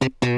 Bye.